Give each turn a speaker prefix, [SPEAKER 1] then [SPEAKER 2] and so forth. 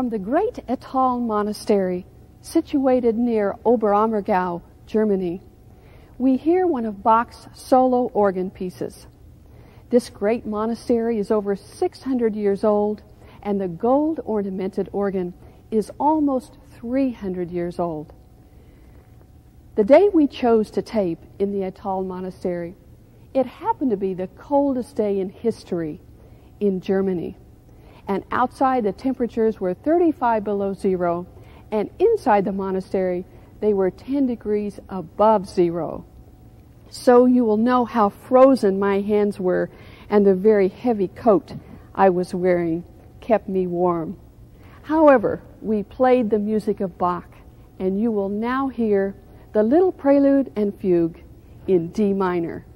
[SPEAKER 1] From the great Ettal Monastery, situated near Oberammergau, Germany, we hear one of Bach's solo organ pieces. This great monastery is over 600 years old, and the gold ornamented organ is almost 300 years old. The day we chose to tape in the Ettal Monastery, it happened to be the coldest day in history in Germany. And outside, the temperatures were 35 below zero, and inside the monastery, they were 10 degrees above zero. So you will know how frozen my hands were, and the very heavy coat I was wearing kept me warm. However, we played the music of Bach, and you will now hear the little prelude and fugue in D minor.